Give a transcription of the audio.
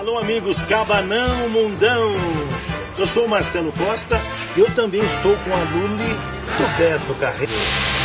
Alô, amigos Cabanão Mundão. Eu sou o Marcelo Costa e eu também estou com a Luli do Beto Carreiro.